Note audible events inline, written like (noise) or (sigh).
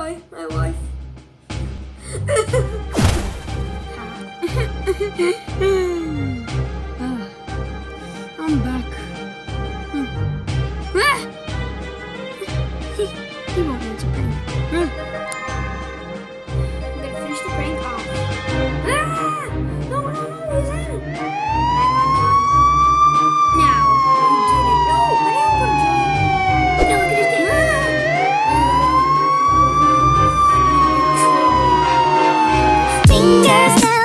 die, my wife. oh, (laughs) I'm back. He, ah! (laughs) he won't need to pay. fingers